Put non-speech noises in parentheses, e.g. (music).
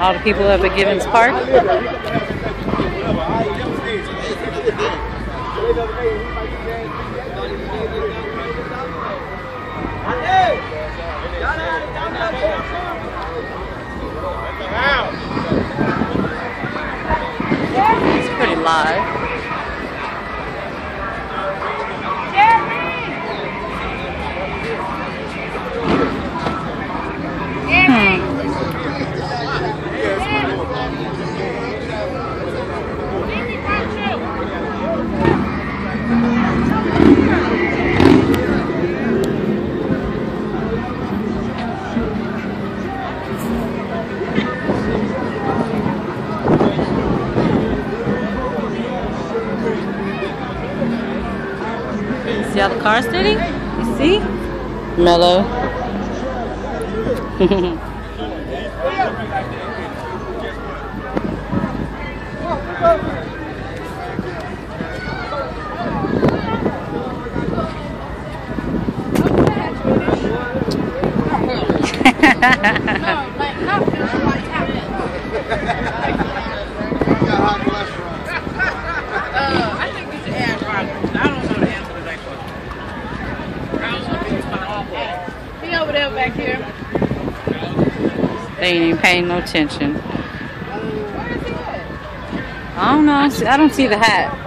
All the people up at Givens Park. It's pretty live. See how the car's sitting? You see? Mellow. I (laughs) (laughs) back here. They ain't paying no attention. I don't know. I don't see the hat.